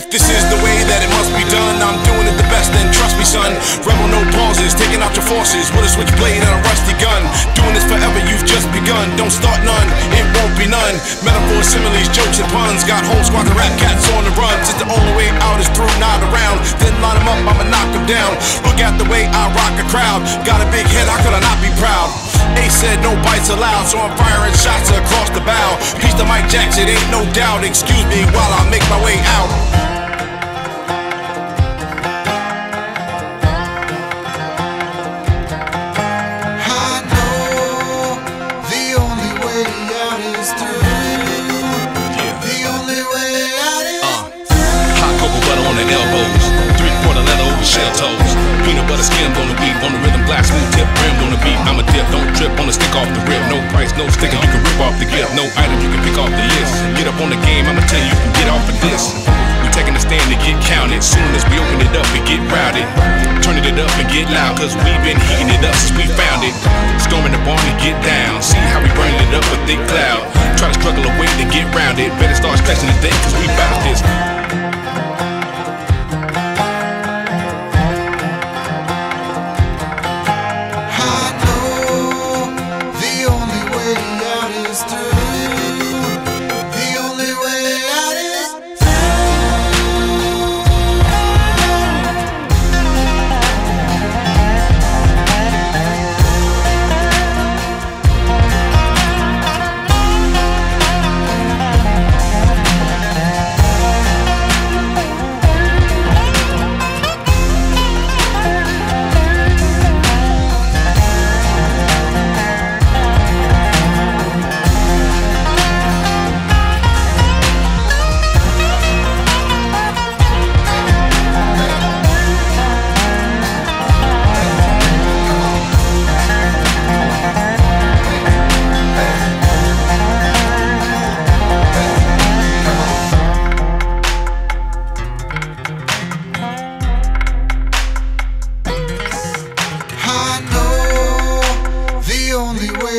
If this is the way that it must be done, I'm doing it the best, then trust me, son. Rebel, no pauses, taking out your forces with a switchblade and a rusty gun. Doing this forever, you've just begun. Don't start none, it won't be none. Metaphors, similes, jokes, and puns. Got whole squad of rap cats on the run. Since the only way out is through, not around. Then line them up, I'ma knock them down. Look at the way I rock a crowd. Got a big head, I could not be proud. They said no bites allowed, so I'm firing shots across the bow. Piece the Mike Jackson, ain't no doubt. Excuse me while I make my way out. Elbows. Three quarter leather over shell toes. Peanut butter skimmed on the beat. On the rhythm, glass smooth tip rimmed on the beat. I'm a dip, don't trip on the stick off the rip. No price, no sticker, you can rip off the gift. No item you can pick off the list. Get up on the game, I'ma tell you you can get off of this. We taking a stand to get counted. Soon as we open it up, it get routed. Turning it up and get loud, cause we been heating it up since we found it. Storming the barn and get down. See how we burning it up with thick cloud. Try to struggle away to get round it. Better start stretching today, cause we is through.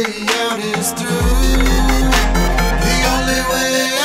way out is through. The only way